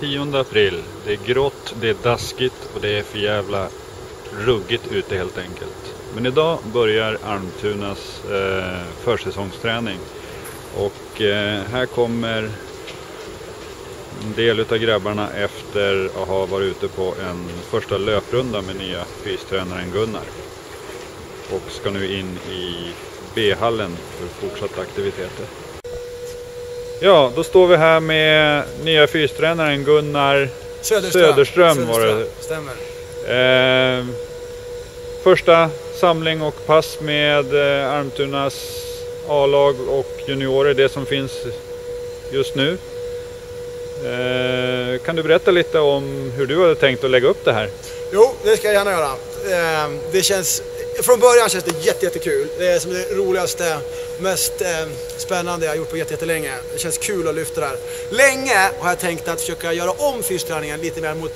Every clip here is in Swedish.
10 april. Det är grått, det är daskigt och det är för jävla ruggigt ute helt enkelt. Men idag börjar Almtunas eh, försäsongsträning. Och eh, här kommer en del av grabbarna efter att ha varit ute på en första löprunda med nya fystränaren Gunnar. Och ska nu in i B-hallen för fortsatta aktiviteter. Ja, då står vi här med nya fystränaren Gunnar Söderström. Söderström var det. Stämmer. Eh, första samling och pass med eh, Almtunas A-lag och juniorer, det som finns just nu. Eh, kan du berätta lite om hur du hade tänkt att lägga upp det här? Jo, det ska jag gärna göra. Eh, Det känns, från början känns det jätte, jättekul. Det är som det roligaste, mest eh, spännande jag har gjort på jätte- jättelänge. Det känns kul att lyfta det här. Länge har jag tänkt att försöka göra om fysträningen lite mer mot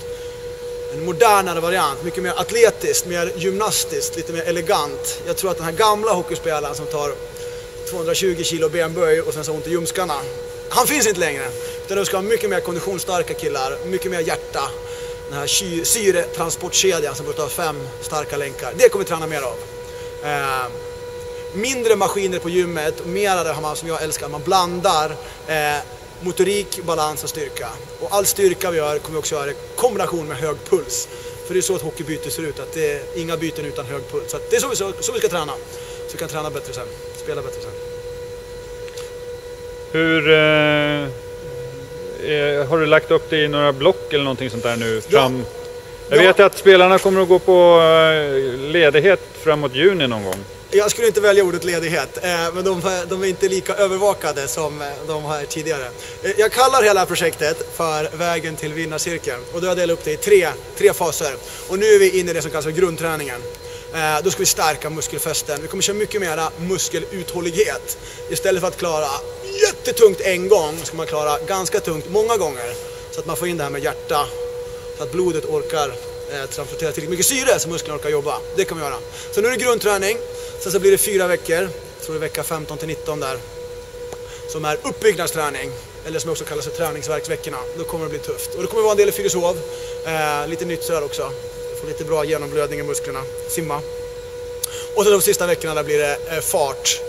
en modernare variant. Mycket mer atletiskt, mer gymnastiskt, lite mer elegant. Jag tror att den här gamla hockeyspelaren som tar 220 kilo benböj och sen så har ont i ljumskarna. Han finns inte längre. Utan du ska ha mycket mer konditionsstarka killar, mycket mer hjärta. Den här syretransportkedjan som består av fem starka länkar. Det kommer vi träna mer av. Eh, mindre maskiner på gymmet och mer av det här man, som jag älskar, man blandar eh, motorik, balans och styrka. Och all styrka vi gör kommer vi också göra i kombination med hög puls. För det är så ett hockeybyte ser ut, att det är inga byten utan hög puls. Så att det är så vi, så, så vi ska träna. Så vi kan träna bättre sen, spela bättre sen. Hur eh, har du lagt upp det i några block eller någonting sånt där nu? Fram? Jag Ja. vet att spelarna kommer att gå på eh, ledighet framåt juni någon gång. Jag skulle inte välja ordet ledighet, eh, men de, de är inte lika övervakade som eh, de har tidigare. Eh, Jag kallar hela projektet för Vägen till vinnarcirkeln och då har jag delat upp det i tre, tre faser. Och nu är vi inne i det som kallas för grundträningen. Eh, Då ska vi stärka muskelfästen. Vi kommer köra mycket mera muskeluthållighet. Istället för att klara jättetungt en gång ska man klara ganska tungt många gånger. Så att man får in det här med hjärta, så att blodet orkar eh, transportera tillräckligt mycket syre så musklerna orkar jobba. Det kan man göra. Så nu är det grundträning. Sen så blir det fyra veckor, jag tror det är vecka 15 till 19 där, som är uppbyggnadsträning. Eller som också kallas för träningsverksveckorna. Då kommer det bli tufft. Och det kommer vara en del i Fyrishov. Eh, lite nytt sådär också. Få lite bra genomblödning i musklerna. Simma. Och sen de sista veckorna där blir det eh, fart.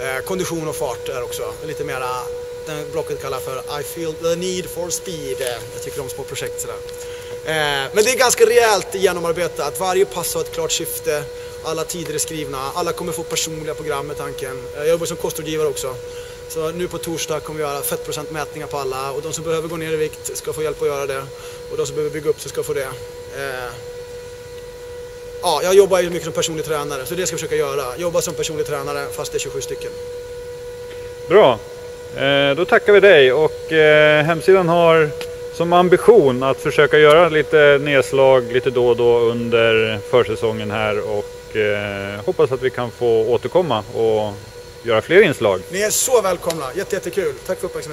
Eh, kondition och fart där också. Lite mera, den blocket kallar för I feel the need for speed. Jag tycker om små projekt sådär. Eh, men det är ganska rejält genomarbetat. Varje pass har ett klart syfte. Alla tider är skrivna. Alla kommer få personliga program med tanken. Eh, jag jobbar som kostrådgivare också. Så nu på torsdag kommer vi göra fettprocentmätningar på alla och de som behöver gå ner i vikt ska få hjälp att göra det. Och de som behöver bygga upp sig ska få det. Eh, Ja, jag jobbar ju mycket som personlig tränare, så det ska jag försöka göra. Jobba som personlig tränare fast det är 27 stycken. Bra, eh, då tackar vi dig och eh, hemsidan har som ambition att försöka göra lite nedslag lite då och då under försäsongen här och eh, hoppas att vi kan få återkomma och göra fler inslag. Ni är så välkomna, jätte, jättekul. Tack för uppmärksamheten.